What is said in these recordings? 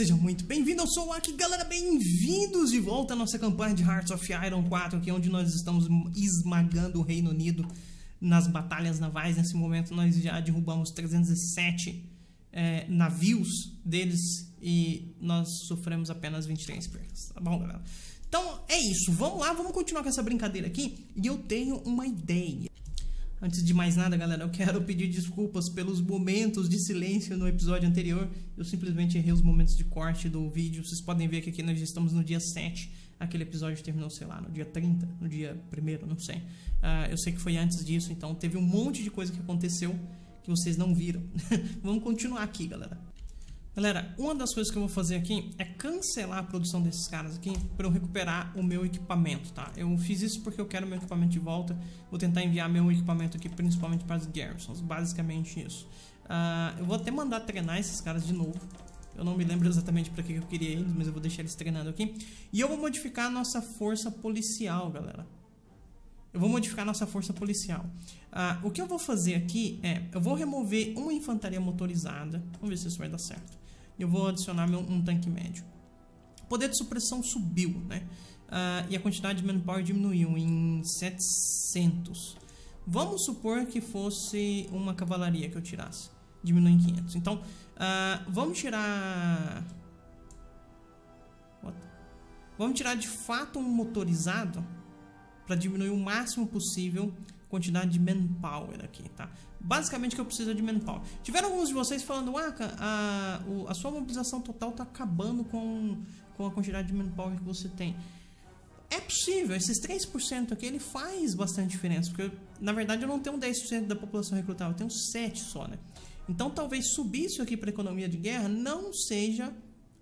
Sejam muito bem-vindos, eu sou o Aki, galera, bem-vindos de volta à nossa campanha de Hearts of Iron 4, aqui onde nós estamos esmagando o Reino Unido nas batalhas navais. Nesse momento nós já derrubamos 307 é, navios deles e nós sofremos apenas 23 perdas, tá bom, galera? Então é isso, vamos lá, vamos continuar com essa brincadeira aqui e eu tenho uma ideia. Antes de mais nada, galera, eu quero pedir desculpas pelos momentos de silêncio no episódio anterior. Eu simplesmente errei os momentos de corte do vídeo. Vocês podem ver que aqui nós estamos no dia 7. Aquele episódio terminou, sei lá, no dia 30, no dia 1 não sei. Uh, eu sei que foi antes disso, então teve um monte de coisa que aconteceu que vocês não viram. Vamos continuar aqui, galera. Galera, uma das coisas que eu vou fazer aqui é cancelar a produção desses caras aqui para eu recuperar o meu equipamento, tá? Eu fiz isso porque eu quero meu equipamento de volta. Vou tentar enviar meu equipamento aqui principalmente para as garrisons, basicamente isso. Uh, eu vou até mandar treinar esses caras de novo. Eu não me lembro exatamente para que eu queria eles, mas eu vou deixar eles treinando aqui. E eu vou modificar a nossa força policial, galera. Eu vou modificar nossa força policial. Uh, o que eu vou fazer aqui é, eu vou remover uma infantaria motorizada. Vamos ver se isso vai dar certo eu vou adicionar meu, um tanque médio. O poder de supressão subiu, né? Uh, e a quantidade de manpower diminuiu em 700. Vamos supor que fosse uma cavalaria que eu tirasse. Diminui em 500. Então, uh, vamos tirar... What? Vamos tirar de fato um motorizado para diminuir o máximo possível quantidade de manpower aqui, tá? Basicamente que eu preciso de manpower. Tiveram alguns de vocês falando, ah, a, a sua mobilização total tá acabando com, com a quantidade de manpower que você tem. É possível, esses 3% aqui ele faz bastante diferença, porque eu, na verdade eu não tenho 10% da população recrutável, eu tenho 7 só, né? Então talvez subir isso aqui para economia de guerra não seja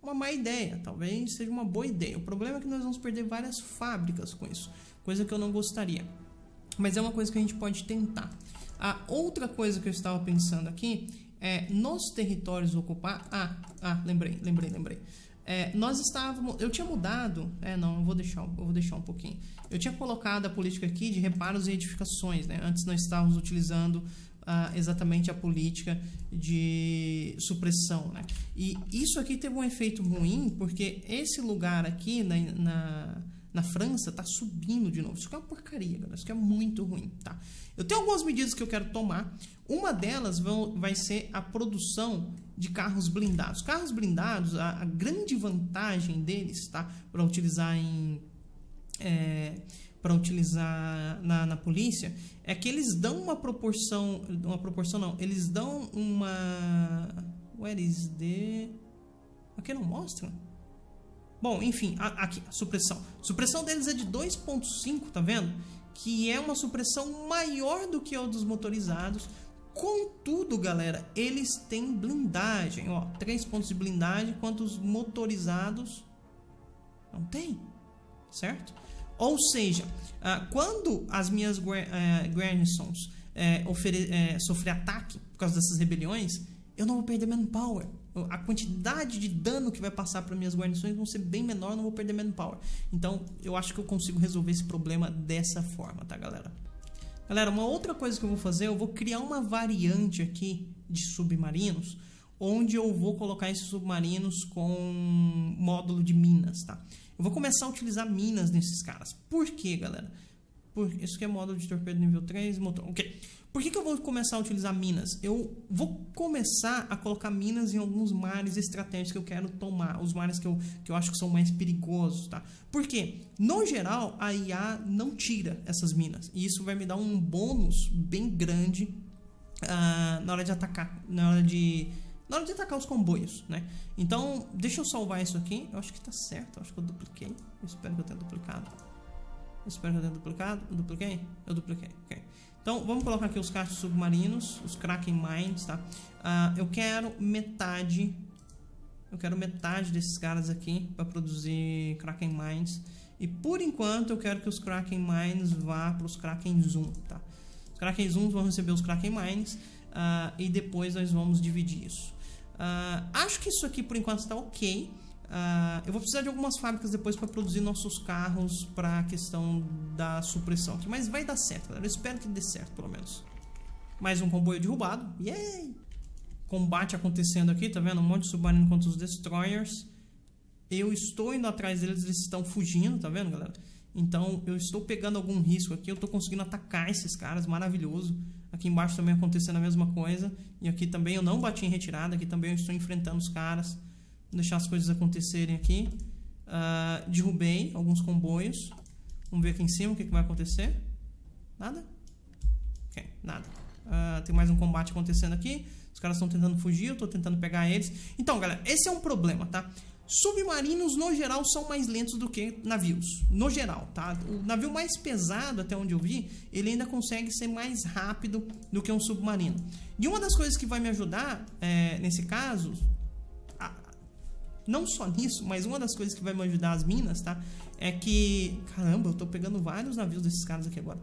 uma má ideia, talvez seja uma boa ideia. O problema é que nós vamos perder várias fábricas com isso, coisa que eu não gostaria mas é uma coisa que a gente pode tentar. A outra coisa que eu estava pensando aqui é nos territórios ocupar. Ah, ah, lembrei, lembrei, lembrei. É, nós estávamos, eu tinha mudado, é não, eu vou deixar, eu vou deixar um pouquinho. Eu tinha colocado a política aqui de reparos e edificações, né? Antes nós estávamos utilizando exatamente a política de supressão, né? E isso aqui teve um efeito ruim porque esse lugar aqui na, na na França está subindo de novo. Isso aqui é uma porcaria, galera. Isso aqui é muito ruim, tá? Eu tenho algumas medidas que eu quero tomar. Uma delas vão, vai ser a produção de carros blindados. Carros blindados, a, a grande vantagem deles, tá? Para utilizar em... É, para utilizar na, na polícia é que eles dão uma proporção uma proporção não eles dão uma where is the aqui não mostra Bom, enfim, aqui, a supressão. A supressão deles é de 2.5, tá vendo? Que é uma supressão maior do que a dos motorizados. Contudo, galera, eles têm blindagem, ó, 3 pontos de blindagem, enquanto os motorizados não tem, certo? Ou seja, ah, quando as minhas eh, garnisons é, é, sofrer ataque por causa dessas rebeliões, eu não vou perder manpower a quantidade de dano que vai passar para minhas guarnições vão ser bem menor, não vou perder manpower. Então, eu acho que eu consigo resolver esse problema dessa forma, tá, galera? Galera, uma outra coisa que eu vou fazer, eu vou criar uma variante aqui de submarinos, onde eu vou colocar esses submarinos com módulo de minas, tá? Eu vou começar a utilizar minas nesses caras. Por quê, galera? Por, isso aqui é módulo de torpedo nível 3, motor. Ok. Por que, que eu vou começar a utilizar minas? Eu vou começar a colocar minas em alguns mares estratégicos que eu quero tomar, os mares que eu, que eu acho que são mais perigosos, tá? Porque, no geral, a IA não tira essas minas. E isso vai me dar um bônus bem grande uh, na hora de atacar, na hora de na hora de atacar os comboios, né? Então, deixa eu salvar isso aqui. Eu acho que tá certo, eu acho que eu dupliquei. Eu espero que eu tenha duplicado. Eu espero que eu tenha duplicado. Eu dupliquei? Eu dupliquei, ok. Então, vamos colocar aqui os caixas submarinos, os Kraken Mines, tá? Uh, eu quero metade, eu quero metade desses caras aqui para produzir Kraken Mines. E por enquanto eu quero que os Kraken Mines vá para os Kraken Zoom, tá? Os Kraken Zoom vão receber os Kraken Mines uh, e depois nós vamos dividir isso. Uh, acho que isso aqui por enquanto está ok. Uh, eu vou precisar de algumas fábricas depois para produzir nossos carros para a questão da supressão aqui, mas vai dar certo, galera. Eu espero que dê certo, pelo menos. Mais um comboio derrubado. Yay! combate acontecendo aqui, tá vendo? Um monte de submarino contra os destroyers. Eu estou indo atrás deles, eles estão fugindo, tá vendo, galera? Então eu estou pegando algum risco aqui, eu estou conseguindo atacar esses caras, maravilhoso. Aqui embaixo também acontecendo a mesma coisa. E aqui também eu não bati em retirada, aqui também eu estou enfrentando os caras. Vou deixar as coisas acontecerem aqui. Uh, derrubei alguns comboios. Vamos ver aqui em cima o que, que vai acontecer. Nada? Ok, nada. Uh, tem mais um combate acontecendo aqui. Os caras estão tentando fugir, eu estou tentando pegar eles. Então, galera, esse é um problema, tá? Submarinos, no geral, são mais lentos do que navios. No geral, tá? O navio mais pesado, até onde eu vi, ele ainda consegue ser mais rápido do que um submarino. E uma das coisas que vai me ajudar, é, nesse caso, a, não só nisso, mas uma das coisas que vai me ajudar as minas, tá? É que... Caramba, eu tô pegando vários navios desses caras aqui agora.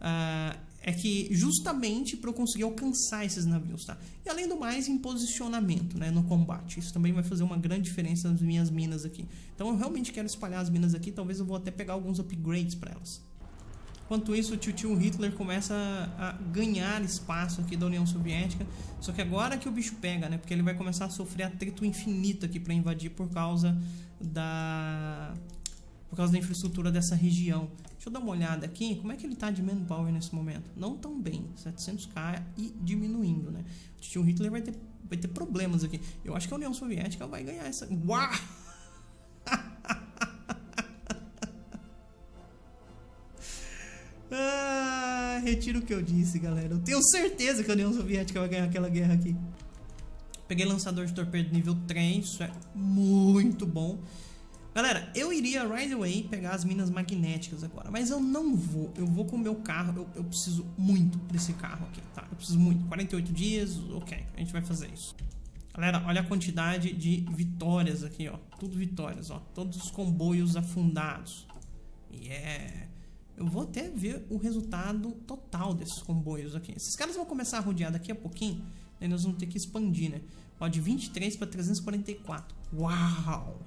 Uh, é que justamente para eu conseguir alcançar esses navios, tá? E além do mais, em posicionamento, né, no combate. Isso também vai fazer uma grande diferença nas minhas minas aqui. Então eu realmente quero espalhar as minas aqui, talvez eu vou até pegar alguns upgrades para elas. Enquanto isso, o tio, Hitler começa a ganhar espaço aqui da União Soviética. Só que agora que o bicho pega, né? Porque ele vai começar a sofrer atrito infinito aqui para invadir por causa da por causa da infraestrutura dessa região. Deixa eu dar uma olhada aqui, como é que ele está de manpower nesse momento? Não tão bem, 700k e diminuindo, né? O tio Hitler vai ter, vai ter problemas aqui. Eu acho que a União Soviética vai ganhar essa... Uau! ah, retiro o que eu disse, galera. Eu tenho certeza que a União Soviética vai ganhar aquela guerra aqui. Peguei lançador de torpedo nível 3, isso é muito bom. Galera, eu iria right away pegar as minas magnéticas agora, mas eu não vou. Eu vou com o meu carro, eu, eu preciso muito desse carro aqui, tá? Eu preciso muito. 48 dias, ok, a gente vai fazer isso. Galera, olha a quantidade de vitórias aqui, ó. Tudo vitórias, ó. Todos os comboios afundados. Yeah. Eu vou até ver o resultado total desses comboios aqui. Esses caras vão começar a rodear daqui a pouquinho. Aí nós vamos ter que expandir, né? Ó, de 23 para 344. Uau!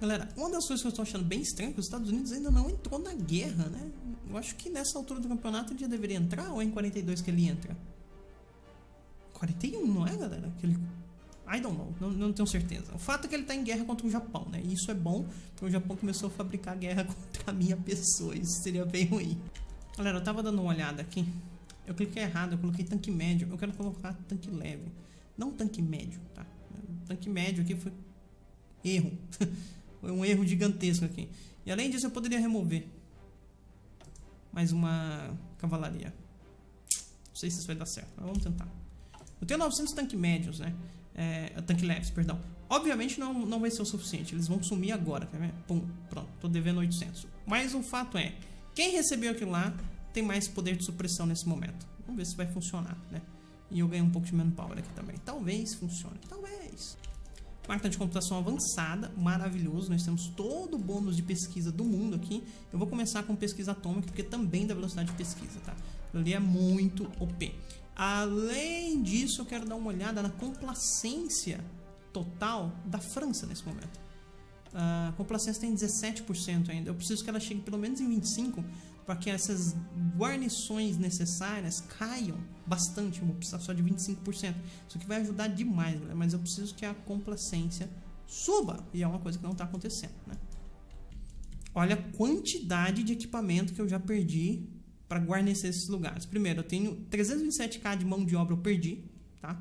Galera, uma das coisas que eu estou achando bem estranho é que os Estados Unidos ainda não entrou na guerra, né? Eu acho que nessa altura do campeonato ele já deveria entrar ou é em 42 que ele entra? 41, não é, galera? Que ele... I don't know, não, não tenho certeza. O fato é que ele está em guerra contra o Japão, né? E isso é bom, porque o Japão começou a fabricar guerra contra a minha pessoa. Isso seria bem ruim. Galera, eu tava dando uma olhada aqui. Eu cliquei errado, eu coloquei tanque médio. Eu quero colocar tanque leve. Não tanque médio, tá? Tanque médio aqui foi erro. Foi um erro gigantesco aqui. E além disso, eu poderia remover mais uma cavalaria. Não sei se isso vai dar certo, mas vamos tentar. Eu tenho 900 tanques médios, né? É, tanque leves, perdão. Obviamente não, não vai ser o suficiente. Eles vão sumir agora, quer ver? Pum, pronto. Tô devendo 800. Mas o fato é, quem recebeu aquilo lá tem mais poder de supressão nesse momento. Vamos ver se vai funcionar, né? E eu ganho um pouco de manpower aqui também. Talvez funcione. Talvez. Máquina de computação avançada, maravilhoso. Nós temos todo o bônus de pesquisa do mundo aqui. Eu vou começar com pesquisa atômica, porque também dá velocidade de pesquisa, tá? Ali é muito OP. Além disso, eu quero dar uma olhada na complacência total da França nesse momento. A complacência tem 17% ainda. Eu preciso que ela chegue pelo menos em 25% para que essas guarnições necessárias caiam bastante. Eu vou precisar só de 25%. Isso aqui vai ajudar demais, galera, mas eu preciso que a complacência suba. E é uma coisa que não está acontecendo, né? Olha a quantidade de equipamento que eu já perdi para guarnecer esses lugares. Primeiro, eu tenho 327k de mão de obra, eu perdi, tá?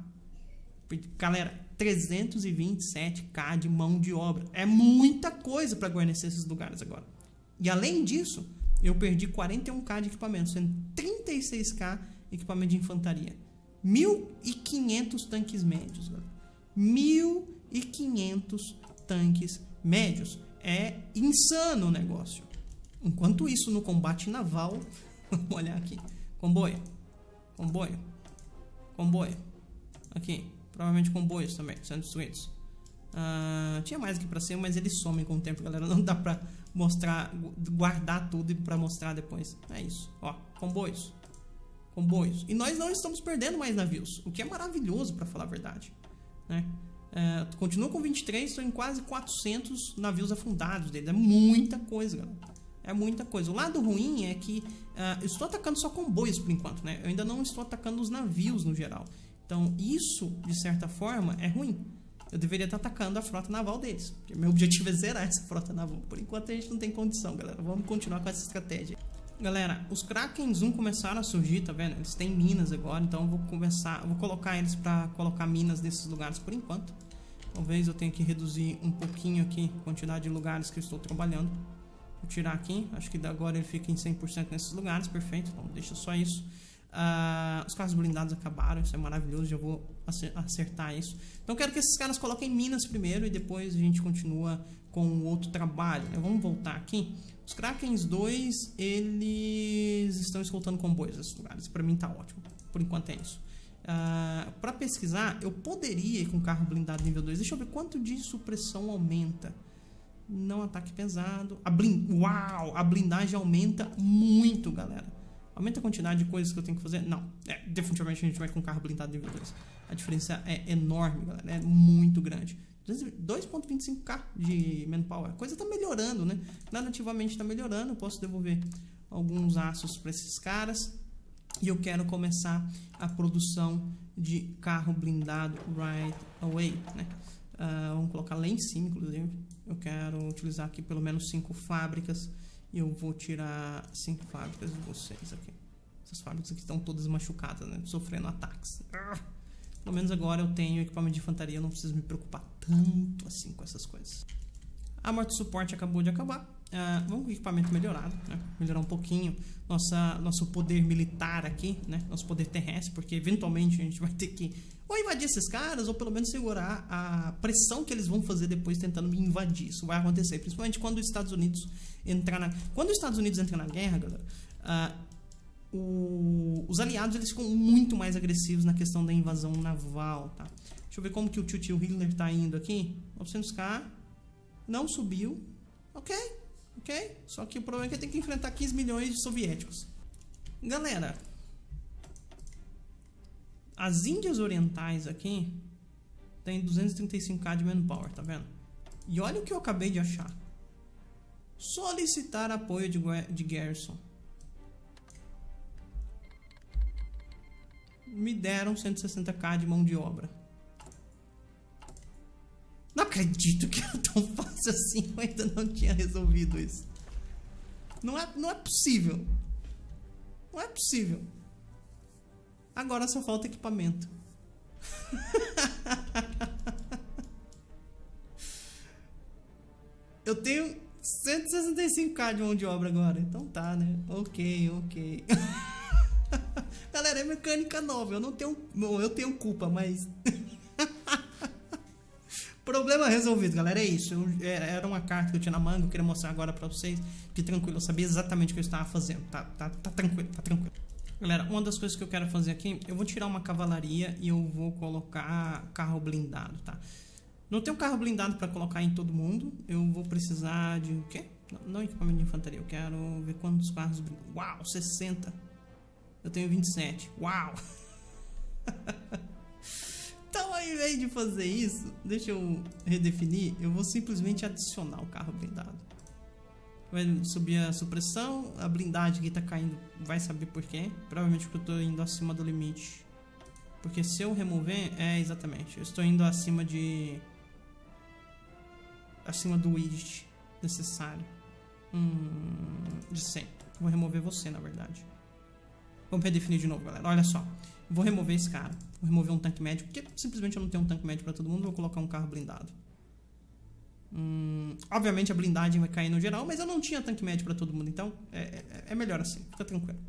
Galera, 327k de mão de obra. É muita coisa para guarnecer esses lugares agora. E além disso, eu perdi 41k de equipamento, sendo 36k equipamento de infantaria. 1.500 tanques médios, galera. 1.500 tanques médios. É insano o negócio. Enquanto isso, no combate naval, vamos olhar aqui. Comboio. Comboio. Comboio. Aqui. Provavelmente comboios também, sendo destruídos. Uh, tinha mais aqui pra ser, mas eles somem com o tempo, galera. Não dá pra mostrar, guardar tudo para mostrar depois. É isso. Ó, comboios. Comboios. E nós não estamos perdendo mais navios, o que é maravilhoso para falar a verdade, né? É, continuo com 23, estou em quase 400 navios afundados. É muita coisa, galera. É muita coisa. O lado ruim é que uh, eu estou atacando só comboios por enquanto, né? Eu ainda não estou atacando os navios no geral. Então, isso, de certa forma, é ruim. Eu deveria estar atacando a frota naval deles. Porque meu objetivo é zerar essa frota naval. Por enquanto a gente não tem condição, galera. Vamos continuar com essa estratégia. Galera, os Kraken Zoom começaram a surgir, tá vendo? Eles têm minas agora, então eu vou começar, vou colocar eles para colocar minas nesses lugares por enquanto. Talvez eu tenha que reduzir um pouquinho aqui a quantidade de lugares que eu estou trabalhando. Vou tirar aqui, acho que agora ele fica em 100% nesses lugares, perfeito, então deixa só isso. Uh, os carros blindados acabaram, isso é maravilhoso, já vou acertar isso. Então quero que esses caras coloquem minas primeiro e depois a gente continua com o outro trabalho. Né? Vamos voltar aqui. Os Krakens 2, eles estão escoltando comboios nesses lugares. Para mim tá ótimo. Por enquanto é isso. Uh, ah, para pesquisar, eu poderia ir com carro blindado nível 2. Deixa eu ver quanto de supressão aumenta. Não ataque pesado. A blind... Uau! A blindagem aumenta muito, galera. Aumenta a quantidade de coisas que eu tenho que fazer? Não. É, definitivamente a gente vai com carro blindado nível 2. A diferença é enorme, galera. É muito grande. 2.25k de manpower. A coisa está melhorando, né? Nadativamente está melhorando. Eu posso devolver alguns aços para esses caras. E eu quero começar a produção de carro blindado right away, né? Uh, vamos colocar lá em cima, inclusive. Eu quero utilizar aqui pelo menos cinco fábricas. E eu vou tirar cinco fábricas de vocês aqui. Essas fábricas aqui estão todas machucadas, né? Sofrendo ataques. Pelo menos agora eu tenho equipamento de infantaria, eu não preciso me preocupar tanto assim com essas coisas. A morte suporte acabou de acabar. Uh, vamos com o equipamento melhorado, né? melhorar um pouquinho nossa, nosso poder militar aqui, né? nosso poder terrestre, porque eventualmente a gente vai ter que ou invadir esses caras, ou pelo menos segurar a pressão que eles vão fazer depois tentando me invadir. Isso vai acontecer, principalmente quando os Estados Unidos entrar na. Quando os Estados Unidos entram na guerra, galera, uh, o, os aliados eles ficam muito mais agressivos na questão da invasão naval, tá? Deixa eu ver como que o tio tio Hitler tá indo aqui. 900k, não subiu, ok, ok. Só que o problema é que tem que enfrentar 15 milhões de soviéticos. Galera, as Índias Orientais aqui tem 235k de manpower, tá vendo? E olha o que eu acabei de achar. Solicitar apoio de, de Garrison. me deram 160k de mão de obra. Não acredito que é tão fácil assim. Eu ainda não tinha resolvido isso. Não é, não é possível. Não é possível. Agora só falta equipamento. Eu tenho 165k de mão de obra agora. Então tá, né? Ok, ok. Galera, é mecânica nova. Eu não tenho. Bom, eu tenho culpa, mas. Problema resolvido, galera. É isso. Eu, é, era uma carta que eu tinha na manga. Eu queria mostrar agora pra vocês. Que tranquilo, eu sabia exatamente o que eu estava fazendo. Tá, tá, tá tranquilo, tá tranquilo. Galera, uma das coisas que eu quero fazer aqui, eu vou tirar uma cavalaria e eu vou colocar carro blindado, tá? Não tenho carro blindado para colocar em todo mundo. Eu vou precisar de o quê? Não, não equipamento de infantaria. Eu quero ver quantos carros blindados. Uau, 60. Eu tenho 27. Uau! então, ao invés de fazer isso, deixa eu redefinir. Eu vou simplesmente adicionar o carro blindado. Vai subir a supressão, a blindagem que tá caindo vai saber por quê. Provavelmente porque eu tô indo acima do limite. Porque se eu remover, é exatamente. Eu estou indo acima de. acima do widget necessário. Hum, de 100. Vou remover você, na verdade. Vamos redefinir de novo, galera. Olha só. Vou remover esse cara. Vou remover um tanque médio, porque simplesmente eu não tenho um tanque médio para todo mundo. Vou colocar um carro blindado. Hum, obviamente a blindagem vai cair no geral, mas eu não tinha tanque médio para todo mundo, então é, é, é, melhor assim. Fica tranquilo.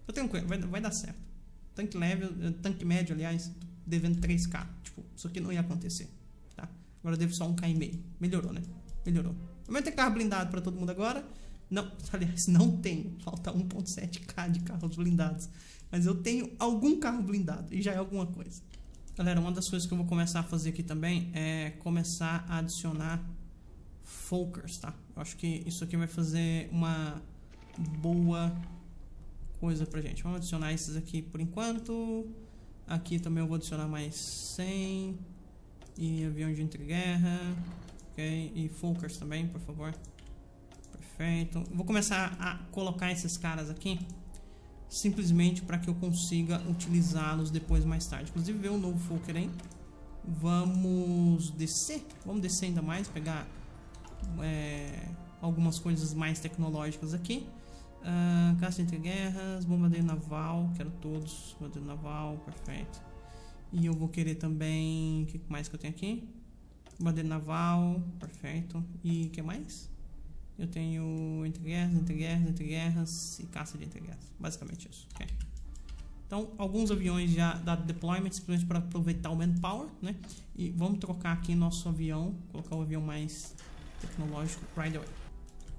Fica tranquilo, vai, vai dar certo. Tanque level, eh, tanque médio, aliás, devendo 3k. Tipo, isso aqui não ia acontecer. Tá? Agora eu devo só um k e meio. Melhorou, né? Melhorou. Vamos ter carro blindado para todo mundo agora. Não, aliás, não tenho. Falta 1.7k de carros blindados. Mas eu tenho algum carro blindado e já é alguma coisa. Galera, uma das coisas que eu vou começar a fazer aqui também é começar a adicionar Folkers, tá? Eu acho que isso aqui vai fazer uma boa coisa pra gente. Vamos adicionar esses aqui por enquanto. Aqui também eu vou adicionar mais 100. E avião de entreguerra. Ok? E Folkers também, por favor. Perfeito. Vou começar a colocar esses caras aqui simplesmente para que eu consiga utilizá-los depois mais tarde. Inclusive ver o novo Fokker aí. Vamos descer, vamos descer ainda mais, pegar é, algumas coisas mais tecnológicas aqui. Uh, caça entre guerras, bombardeio naval, quero todos, bombardeio naval, perfeito. E eu vou querer também, o que mais que eu tenho aqui? Bombardeio naval, perfeito. E o que mais? Eu tenho entre guerras, entre guerras, entre guerras e caça de entre guerras. Basicamente isso. Okay. Então, alguns aviões já da deployment, simplesmente para aproveitar o manpower, né? E vamos trocar aqui nosso avião, colocar o avião mais tecnológico right away.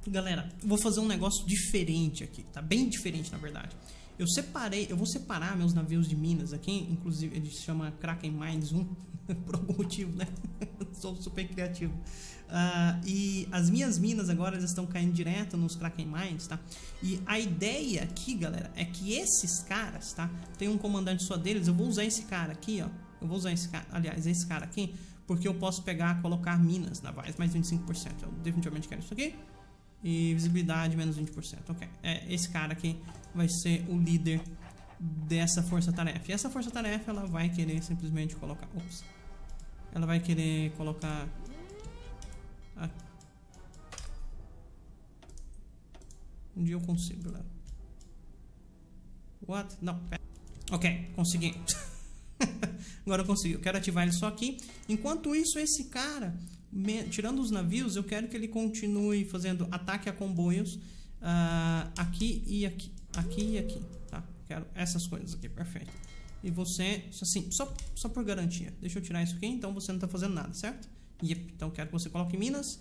Galera, vou fazer um negócio diferente aqui, tá? Bem diferente, na verdade. Eu separei, eu vou separar meus navios de minas aqui, inclusive ele se chama Kraken Mines 1, por algum motivo, né? Sou super criativo. Uh, e as minhas minas agora estão caindo direto nos Kraken Mines, tá? E a ideia aqui, galera, é que esses caras, tá? Tem um comandante só deles, eu vou usar esse cara aqui, ó. Eu vou usar esse cara, aliás, esse cara aqui, porque eu posso pegar, colocar minas navais, mais 25%. Eu definitivamente quero isso aqui. E visibilidade, menos 20%. Ok. É, esse cara aqui vai ser o líder dessa força-tarefa. E essa força-tarefa, ela vai querer simplesmente colocar... Ops. Ela vai querer colocar um dia eu consigo, galera. What? Não, pera. Ok, consegui. Agora eu consegui. Eu quero ativar ele só aqui. Enquanto isso, esse cara, tirando os navios, eu quero que ele continue fazendo ataque a comboios uh, aqui e aqui. Aqui e aqui, tá? Quero essas coisas aqui, perfeito. E você, assim, só, só por garantia. Deixa eu tirar isso aqui, então você não está fazendo nada, certo? Yep. Então quero que você coloque Minas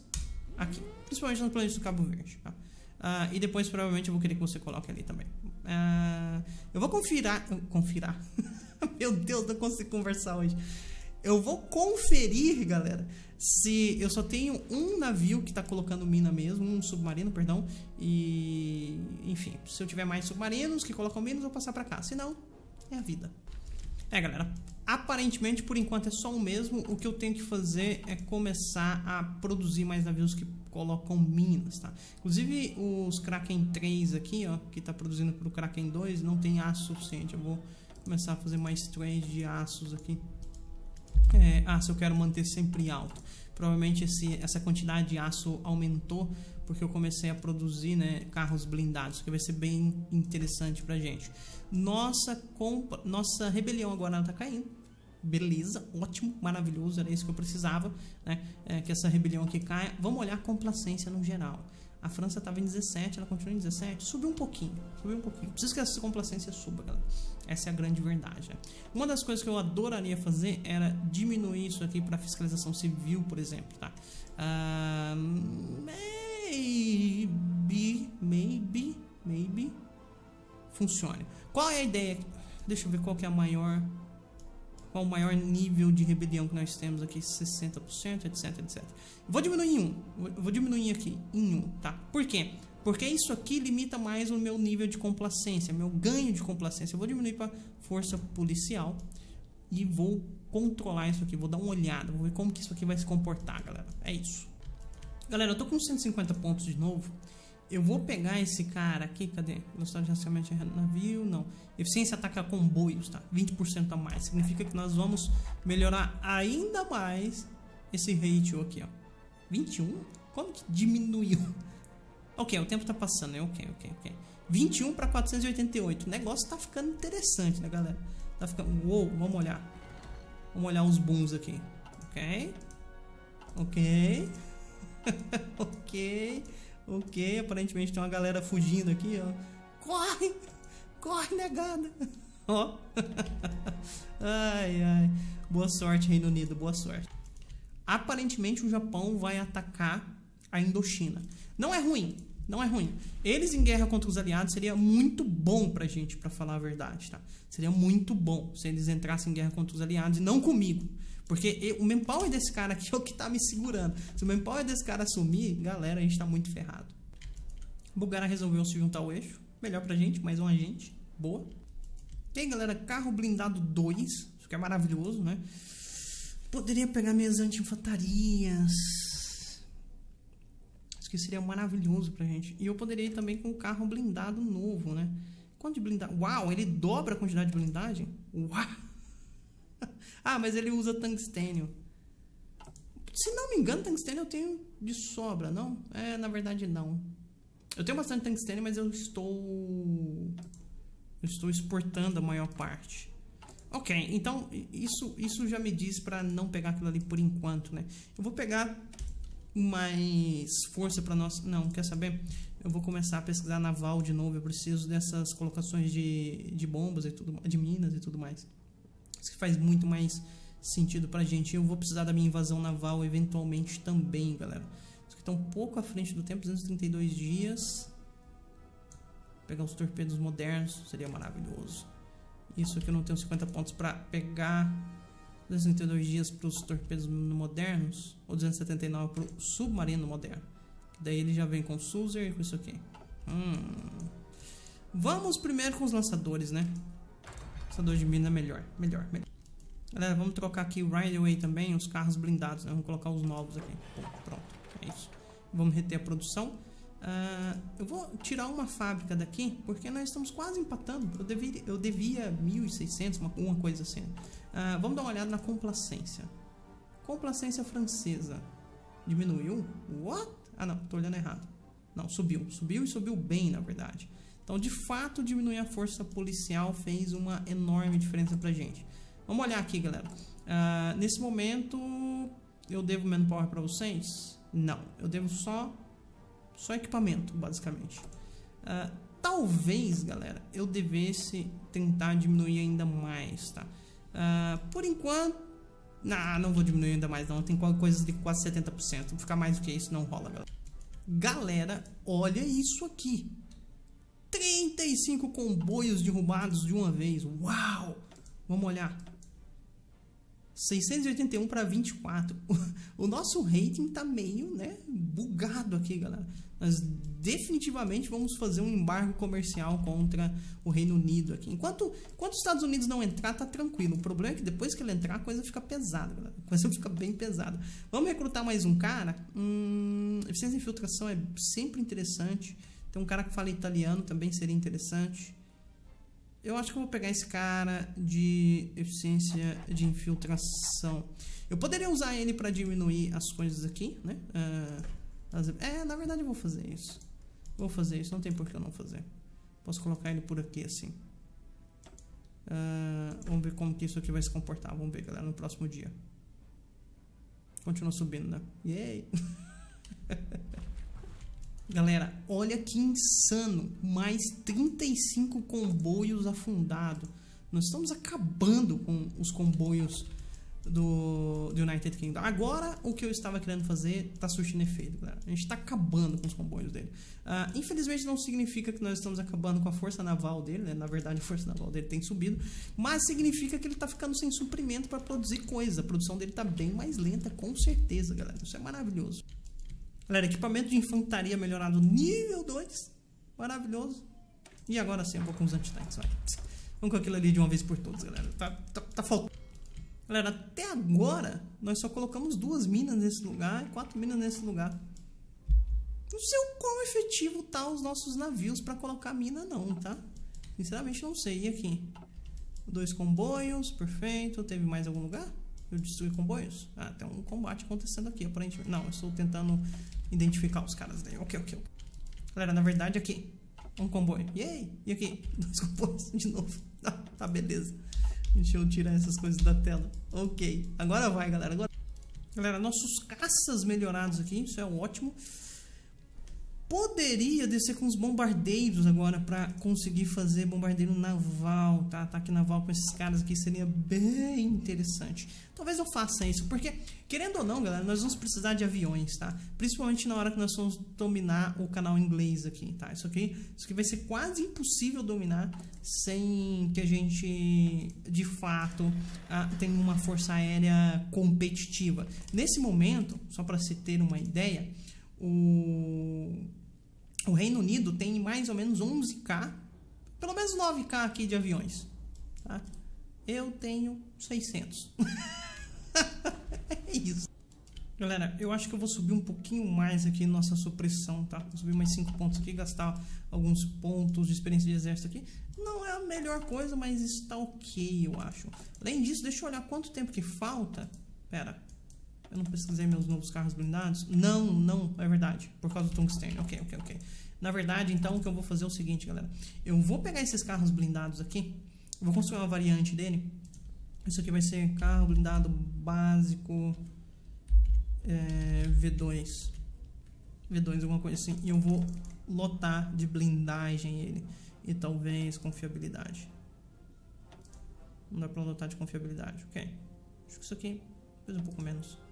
aqui. Principalmente no planeta do Cabo Verde. Tá? Uh, e depois provavelmente eu vou querer que você coloque ali também. Uh, eu vou confirar. Confirar. Meu Deus, não consigo conversar hoje. Eu vou conferir, galera, se eu só tenho um navio que está colocando mina mesmo, um submarino, perdão. E. Enfim, se eu tiver mais submarinos que colocam minas, eu vou passar para cá. Se não, é a vida. É, galera, Aparentemente, por enquanto, é só o mesmo. O que eu tenho que fazer é começar a produzir mais navios que colocam minas, tá? Inclusive, os Kraken 3 aqui, ó, que está produzindo para o Kraken 2, não tem aço suficiente. Eu vou começar a fazer mais 3 de aços aqui. É, aço eu quero manter sempre alto. Provavelmente esse, essa quantidade de aço aumentou porque eu comecei a produzir né, carros blindados, que vai ser bem interessante pra gente. Nossa, compa, nossa rebelião agora está caindo. Beleza, ótimo, maravilhoso, era isso que eu precisava, né? É, que essa rebelião aqui caia. Vamos olhar a complacência no geral. A França estava em 17, ela continua em 17, subiu um pouquinho, subiu um pouquinho. Preciso que essa complacência suba, galera. Essa é a grande verdade. Né? Uma das coisas que eu adoraria fazer era diminuir isso aqui para fiscalização civil, por exemplo, tá? Uh, maybe, maybe, maybe funcione. Qual é a ideia? Deixa eu ver qual é a maior qual o maior nível de rebelião que nós temos aqui, 60%, etc, etc. Vou diminuir em 1, vou diminuir aqui em 1, tá? Por quê? Porque isso aqui limita mais o meu nível de complacência, meu ganho de complacência. Eu vou diminuir para força policial e vou controlar isso aqui, vou dar uma olhada, vou ver como que isso aqui vai se comportar, galera. É isso. Galera, eu tô com 150 pontos de novo. Eu vou pegar esse cara aqui, cadê? Velocidade de rastreamento de navio, não. Eficiência ataca comboios, tá? 20% a mais. Significa que nós vamos melhorar ainda mais esse ratio aqui, ó. 21? Como que diminuiu? ok, o tempo tá passando, né? Ok, ok, ok. 21 para 488. O negócio tá ficando interessante, né, galera? Tá ficando... Uou, vamos olhar. Vamos olhar os booms aqui. Ok. Ok. ok. Ok, aparentemente tem uma galera fugindo aqui, ó. Corre! Corre, negada! Ó. ai, ai. Boa sorte, Reino Unido, boa sorte. Aparentemente o Japão vai atacar a Indochina. Não é ruim, não é ruim. Eles em guerra contra os aliados seria muito bom pra gente, para falar a verdade, tá? Seria muito bom se eles entrassem em guerra contra os aliados e não comigo. Porque eu, o manpower desse cara aqui é o que tá me segurando. Se o manpower desse cara sumir, galera, a gente tá muito ferrado. Bulgara resolveu se juntar ao eixo. Melhor pra gente, mais um agente. Boa. E aí, galera, carro blindado 2. Isso que é maravilhoso, né? Poderia pegar minhas anti-infantarias. Isso que seria maravilhoso pra gente. E eu poderia ir também com um carro blindado novo, né? Quanto de blindagem? Uau, ele dobra a quantidade de blindagem? Uau! Ah, mas ele usa tungstênio. Se não me engano, tungstênio eu tenho de sobra, não? É, na verdade, não. Eu tenho bastante tungstênio, mas eu estou... Eu estou exportando a maior parte. Ok, então isso, isso já me diz para não pegar aquilo ali por enquanto, né? Eu vou pegar mais força para nós. Não, quer saber? Eu vou começar a pesquisar naval de novo. Eu preciso dessas colocações de, de bombas e tudo, de minas e tudo mais. Isso que faz muito mais sentido pra gente. Eu vou precisar da minha invasão naval eventualmente também, galera. Isso aqui tá um pouco à frente do tempo, 232 dias. Pegar os torpedos modernos seria maravilhoso. Isso aqui eu não tenho 50 pontos para pegar 232 dias para os torpedos modernos, ou 279 para o submarino moderno. Daí ele já vem com o Suzer e com isso aqui. Hum. Vamos primeiro com os lançadores, né? Lançador de mina é melhor, melhor, melhor. Galera, vamos trocar aqui o Rideway também, os carros blindados, né? Vamos colocar os novos aqui. pronto, é isso. Vamos reter a produção. Uh, eu vou tirar uma fábrica daqui, porque nós estamos quase empatando. Eu devia, eu devia 1.600, uma, uma coisa assim. Uh, vamos dar uma olhada na complacência. Complacência francesa. Diminuiu? What? Ah, não, tô olhando errado. Não, subiu. Subiu e subiu bem, na verdade. Então, de fato, diminuir a força policial fez uma enorme diferença pra gente. Vamos olhar aqui, galera. Uh, nesse momento, eu devo manpower para vocês? Não, eu devo só só equipamento, basicamente. Uh, talvez, galera, eu devesse tentar diminuir ainda mais, tá? Uh, por enquanto, não, não vou diminuir ainda mais, não. Tem coisas de quase 70%. Ficar mais do que isso não rola, galera. Galera, olha isso aqui. 35 comboios derrubados de uma vez. Uau! Vamos olhar. 681 para 24. O nosso rating tá meio, né, bugado aqui, galera. Nós definitivamente vamos fazer um embargo comercial contra o Reino Unido aqui. Enquanto, enquanto os Estados Unidos não entrar, tá tranquilo. O problema é que depois que ele entrar, a coisa fica pesada, galera. A coisa fica bem pesada. Vamos recrutar mais um cara? Hum, eficiência de infiltração é sempre interessante. Tem um cara que fala italiano, também seria interessante. Eu acho que eu vou pegar esse cara de eficiência de infiltração. Eu poderia usar ele para diminuir as coisas aqui, né? Uh, é, na verdade eu vou fazer isso. Vou fazer isso, não tem por que eu não fazer. Posso colocar ele por aqui assim. Uh, vamos ver como que isso aqui vai se comportar. Vamos ver, galera, no próximo dia. Continua subindo, né? Yay! Galera, olha que insano. Mais 35 comboios afundados. Nós estamos acabando com os comboios do, do, United Kingdom. Agora, o que eu estava querendo fazer está surtindo efeito, galera. A gente está acabando com os comboios dele. Uh, infelizmente, não significa que nós estamos acabando com a força naval dele, né? Na verdade, a força naval dele tem subido, mas significa que ele está ficando sem suprimento para produzir coisa. A produção dele está bem mais lenta, com certeza, galera. Isso é maravilhoso. Galera, equipamento de infantaria melhorado nível 2. Maravilhoso. E agora sim, eu vou com os antitanques, vai. Vamos com aquilo ali de uma vez por todas, galera. Tá, tá, tá faltando. Galera, até agora, nós só colocamos duas minas nesse lugar e quatro minas nesse lugar. Não sei o quão efetivo tá os nossos navios para colocar mina não, tá? Sinceramente não sei. E aqui? Dois comboios, perfeito. Teve mais algum lugar? Eu destruí comboios? Ah, tem um combate acontecendo aqui, aparentemente. Não, eu estou tentando identificar os caras daí. Ok, ok. Galera, na verdade, aqui. Um comboio. Yay! E aqui? Dois comboios de novo. Ah, tá, beleza. Deixa eu tirar essas coisas da tela. Ok. Agora vai, galera. Agora... Galera, nossos caças melhorados aqui. Isso é ótimo poderia descer com os bombardeiros agora para conseguir fazer bombardeiro naval, tá? Ataque naval com esses caras aqui seria bem interessante. Talvez eu faça isso, porque, querendo ou não, galera, nós vamos precisar de aviões, tá? Principalmente na hora que nós vamos dominar o canal inglês aqui, tá? Isso aqui, isso aqui vai ser quase impossível dominar sem que a gente, de fato, ah, tenha uma força aérea competitiva. Nesse momento, só para se ter uma ideia, o o Reino Unido tem mais ou menos 11k, pelo menos 9k aqui de aviões. Tá? Eu tenho 600. é isso. Galera, eu acho que eu vou subir um pouquinho mais aqui nossa supressão, tá? Vou subir mais 5 pontos aqui, gastar alguns pontos de experiência de exército aqui. Não é a melhor coisa, mas está ok, eu acho. Além disso, deixa eu olhar quanto tempo que falta. Pera, eu não pesquisei meus novos carros blindados? Não, não, é verdade. Por causa do tungstênio. Ok, ok, ok. Na verdade, então, o que eu vou fazer é o seguinte, galera. Eu vou pegar esses carros blindados aqui. Vou construir uma variante dele. Isso aqui vai ser carro blindado básico é, V2. V2, alguma coisa assim. E eu vou lotar de blindagem ele. E talvez confiabilidade. Não dá pra lotar de confiabilidade, ok. Acho que isso aqui fez um pouco menos.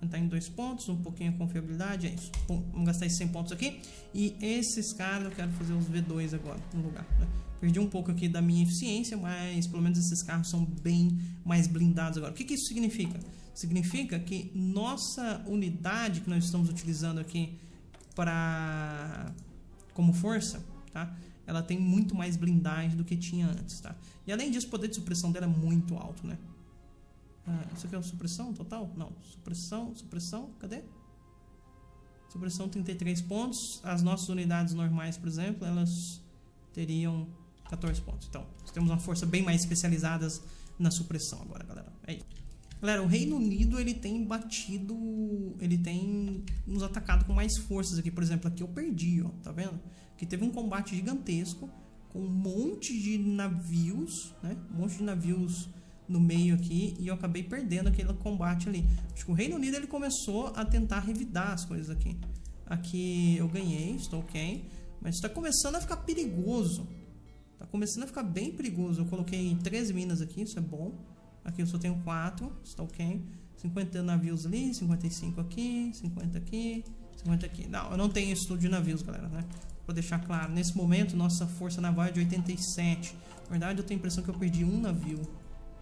Aumentar em dois pontos, um pouquinho a confiabilidade, é isso. Pum, vamos gastar esses 100 pontos aqui. E esses caras eu quero fazer os V2 agora, no lugar. Né? Perdi um pouco aqui da minha eficiência, mas pelo menos esses carros são bem mais blindados agora. O que, que isso significa? Significa que nossa unidade que nós estamos utilizando aqui para como força, tá? Ela tem muito mais blindagem do que tinha antes, tá? E além disso, o poder de supressão dela é muito alto, né? Ah, isso aqui é supressão total? Não. Supressão, supressão, cadê? Supressão 33 pontos. As nossas unidades normais, por exemplo, elas teriam 14 pontos. Então, temos uma força bem mais especializada na supressão agora, galera. É isso. Galera, o Reino Unido ele tem batido, ele tem nos atacado com mais forças aqui. Por exemplo, aqui eu perdi, ó, tá vendo? Que teve um combate gigantesco com um monte de navios, né? Um monte de navios no meio aqui e eu acabei perdendo aquele combate ali. Acho que o Reino Unido ele começou a tentar revidar as coisas aqui. Aqui eu ganhei, estou ok, mas está começando a ficar perigoso. Está começando a ficar bem perigoso. Eu coloquei 13 minas aqui, isso é bom. Aqui eu só tenho 4, está ok. 50 navios ali, 55 aqui, 50 aqui, 50 aqui. Não, eu não tenho estudo de navios, galera, né? Vou deixar claro. Nesse momento, nossa força naval é de 87. Na verdade, eu tenho a impressão que eu perdi um navio.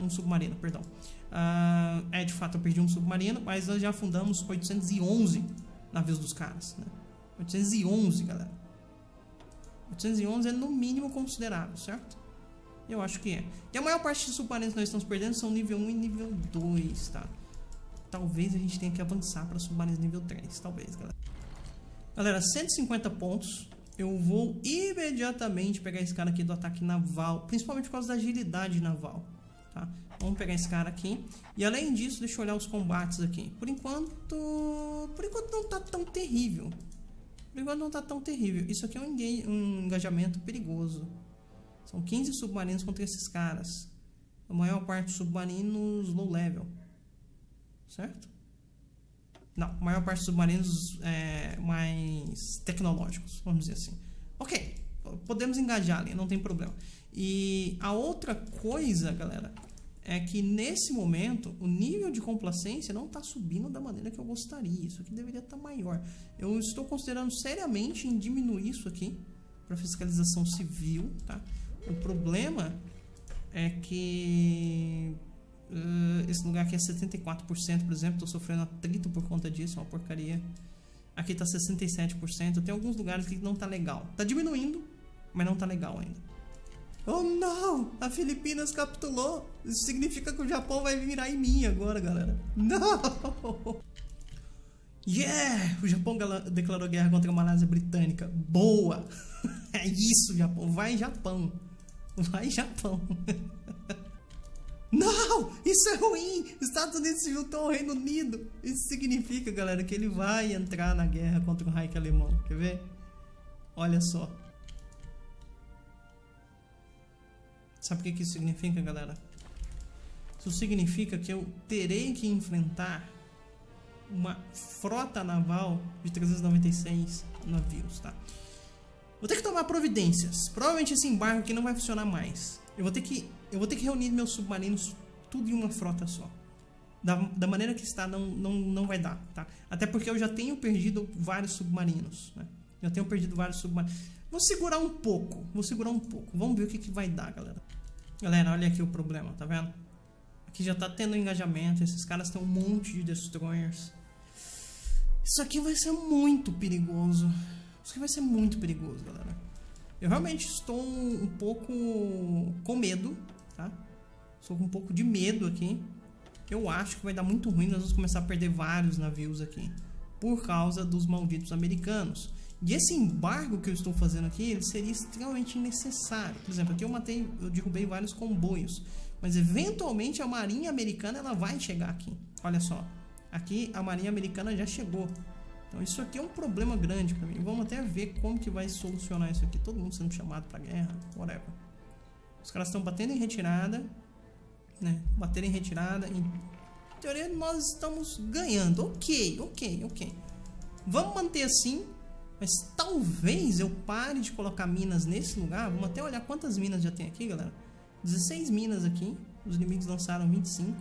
Um submarino, perdão. Uh, é, de fato, eu perdi um submarino, mas nós já afundamos 811 navios dos caras, né? 811, galera. 811 é no mínimo considerável, certo? Eu acho que é. E a maior parte dos submarinos que nós estamos perdendo são nível 1 e nível 2, tá? Talvez a gente tenha que avançar para submarinos nível 3, talvez, galera. Galera, 150 pontos. Eu vou imediatamente pegar esse cara aqui do ataque naval, principalmente por causa da agilidade naval, tá? Vamos pegar esse cara aqui. E além disso, deixa eu olhar os combates aqui. Por enquanto, por enquanto não tá tão terrível. Por enquanto não tá tão terrível. Isso aqui é um, um engajamento perigoso. São 15 submarinos contra esses caras. A maior parte submarinos low level. Certo? Não, a maior parte submarinos é, mais tecnológicos, vamos dizer assim. Ok, podemos engajar ali, não tem problema. E a outra coisa, galera, é que nesse momento o nível de complacência não está subindo da maneira que eu gostaria. Isso aqui deveria estar tá maior. Eu estou considerando seriamente em diminuir isso aqui para fiscalização civil, tá? O problema é que uh, esse lugar aqui é 74%, por exemplo, estou sofrendo atrito por conta disso, é uma porcaria. Aqui está 67%, tem alguns lugares que não está legal. Está diminuindo, mas não está legal ainda. Oh não! A Filipinas capitulou! Isso significa que o Japão vai virar em mim agora, galera. Não! Yeah! O Japão declarou guerra contra a Malásia Britânica. Boa! É isso, Japão. Vai, Japão. Vai, Japão. Não! Isso é ruim! Estados Unidos se juntou ao Reino Unido. Isso significa, galera, que ele vai entrar na guerra contra o Reich alemão. Quer ver? Olha só. Sabe o que isso significa, galera? Isso significa que eu terei que enfrentar uma frota naval de 396 navios, tá? Vou ter que tomar providências. Provavelmente esse embarque aqui não vai funcionar mais. Eu vou ter que, eu vou ter que reunir meus submarinos tudo em uma frota só. Da, da maneira que está, não, não, não vai dar, tá? Até porque eu já tenho perdido vários submarinos, né? Já tenho perdido vários submarinos. Vou segurar um pouco, vou segurar um pouco. Vamos ver o que, que vai dar, galera. Galera, olha aqui o problema, tá vendo? Aqui já tá tendo engajamento, esses caras têm um monte de destroyers. Isso aqui vai ser muito perigoso. Isso aqui vai ser muito perigoso, galera. Eu realmente estou um pouco com medo, tá? Estou com um pouco de medo aqui eu acho que vai dar muito ruim, nós vamos começar a perder vários navios aqui por causa dos malditos americanos. E esse embargo que eu estou fazendo aqui, ele seria extremamente necessário. Por exemplo, aqui eu matei, eu derrubei vários comboios, mas eventualmente a marinha americana ela vai chegar aqui. Olha só, aqui a marinha americana já chegou. Então isso aqui é um problema grande para mim. Vamos até ver como que vai solucionar isso aqui. Todo mundo sendo chamado para guerra, whatever. Os caras estão batendo em retirada, né? Bater em retirada. Em teoria nós estamos ganhando. Ok, ok, ok. Vamos manter assim, mas talvez eu pare de colocar minas nesse lugar. Vamos até olhar quantas minas já tem aqui, galera. 16 minas aqui. Os inimigos lançaram 25.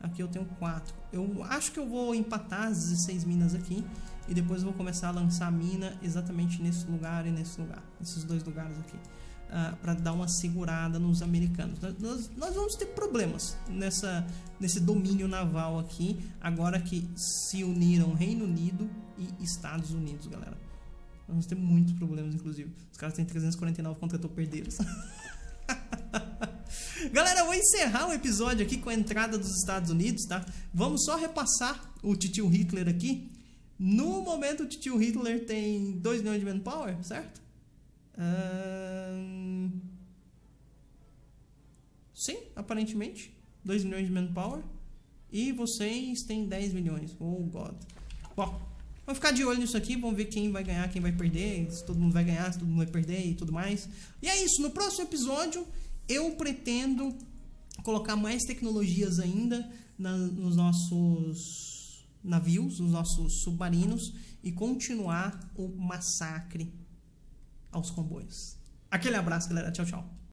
Aqui eu tenho 4. Eu acho que eu vou empatar as 16 minas aqui. E depois eu vou começar a lançar mina exatamente nesse lugar e nesse lugar. Nesses dois lugares aqui. Uh, ah, para dar uma segurada nos americanos. Nós, nós, vamos ter problemas nessa, nesse domínio naval aqui, agora que se uniram Reino Unido e Estados Unidos, galera. Vamos ter muitos problemas, inclusive. Os caras têm 349 contra torpedeiros. Galera, eu vou encerrar o episódio aqui com a entrada dos Estados Unidos, tá? Vamos só repassar o titio Hitler aqui. No momento, o titio Hitler tem 2 milhões de manpower, certo? Um... Sim, aparentemente. 2 milhões de manpower. E vocês têm 10 milhões. Oh, God. Bom, vamos ficar de olho nisso aqui. Vamos ver quem vai ganhar, quem vai perder. Se todo mundo vai ganhar, se todo mundo vai perder e tudo mais. E é isso. No próximo episódio, eu pretendo colocar mais tecnologias ainda na, nos nossos navios, nos nossos submarinos e continuar o massacre aos comboios. Aquele abraço, galera. Tchau, tchau.